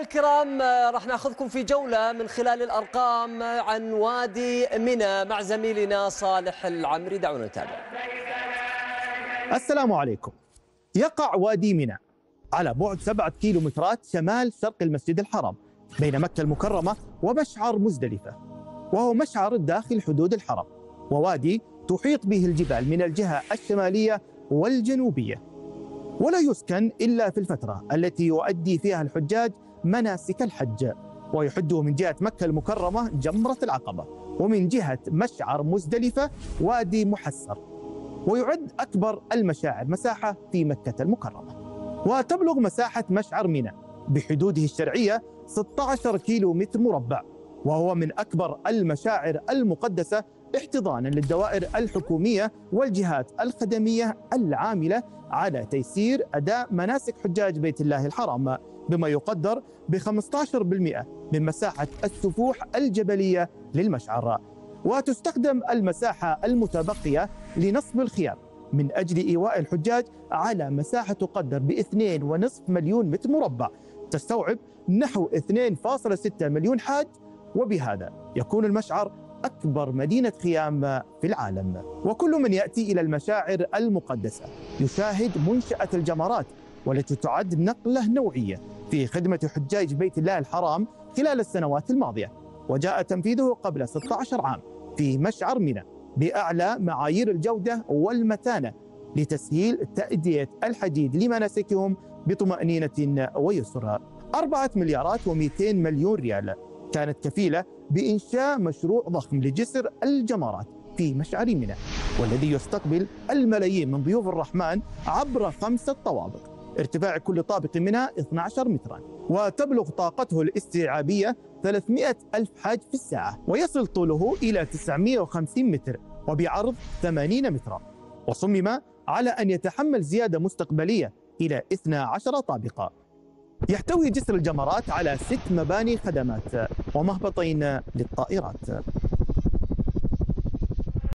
الكرام آه، راح ناخذكم في جولة من خلال الأرقام آه، عن وادي منى مع زميلنا صالح العمري. دعونا نتابع. السلام عليكم. يقع وادي منى على بعد سبعة كيلومترات شمال شرق المسجد الحرام بين مكة المكرمة ومشعر مزدلفة وهو مشعر داخل حدود الحرم ووادي تحيط به الجبال من الجهة الشمالية والجنوبية. ولا يسكن إلا في الفترة التي يؤدي فيها الحجاج مناسك الحج ويحده من جهة مكة المكرمة جمرة العقبة ومن جهة مشعر مزدلفة وادي محسر ويعد أكبر المشاعر مساحة في مكة المكرمة. وتبلغ مساحة مشعر منى بحدوده الشرعية 16 كيلو متر مربع وهو من أكبر المشاعر المقدسة احتضانا للدوائر الحكومية والجهات الخدمية العاملة على تيسير أداء مناسك حجاج بيت الله الحرام بما يقدر ب 15% من مساحة السفوح الجبلية للمشعر. وتستخدم المساحة المتبقية لنصب الخيام من أجل إيواء الحجاج على مساحة تقدر ب 2.5 مليون متر مربع. تستوعب نحو 2.6 مليون حاج. وبهذا يكون المشعر أكبر مدينة خيام في العالم. وكل من يأتي إلى المشاعر المقدسة يشاهد منشأة الجمرات والتي تعد نقلة نوعية في خدمة حجاج بيت الله الحرام خلال السنوات الماضية. وجاء تنفيذه قبل 16 عام في مشعر منى بأعلى معايير الجودة والمتانة لتسهيل تأدية الحديد لمناسكهم بطمأنينة ويسر. أربعة مليارات و200 مليون ريال. كانت كفيلة بإنشاء مشروع ضخم لجسر الجمرات في مشعر منى والذي يستقبل الملايين من ضيوف الرحمن عبر خمسة طوابق ارتفاع كل طابق منها 12 مترا وتبلغ طاقته الاستيعابية 300 ألف حاج في الساعة ويصل طوله إلى 950 متر وبعرض 80 مترا. وصمم على أن يتحمل زيادة مستقبلية إلى 12 طابقا. يحتوي جسر الجمرات على ست مباني خدمات ومهبطين للطائرات.